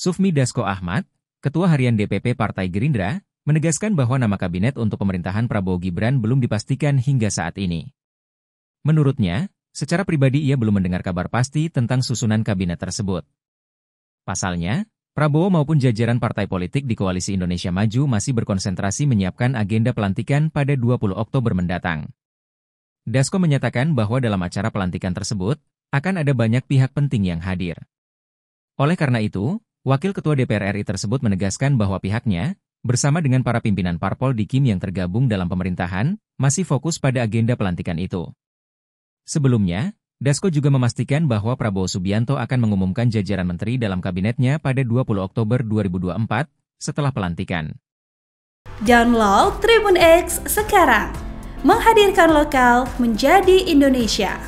Sufmi Dasko Ahmad, Ketua Harian DPP Partai Gerindra, menegaskan bahwa nama kabinet untuk pemerintahan Prabowo Gibran belum dipastikan hingga saat ini. Menurutnya, secara pribadi ia belum mendengar kabar pasti tentang susunan kabinet tersebut. Pasalnya, Prabowo maupun jajaran partai politik di Koalisi Indonesia Maju masih berkonsentrasi menyiapkan agenda pelantikan pada 20 Oktober mendatang. Dasko menyatakan bahwa dalam acara pelantikan tersebut, akan ada banyak pihak penting yang hadir. Oleh karena itu, Wakil Ketua DPR RI tersebut menegaskan bahwa pihaknya, bersama dengan para pimpinan parpol di Kim yang tergabung dalam pemerintahan, masih fokus pada agenda pelantikan itu. Sebelumnya, Dasko juga memastikan bahwa Prabowo Subianto akan mengumumkan jajaran menteri dalam kabinetnya pada 20 Oktober 2024 setelah pelantikan. Download Tribun X sekarang, menghadirkan lokal menjadi Indonesia.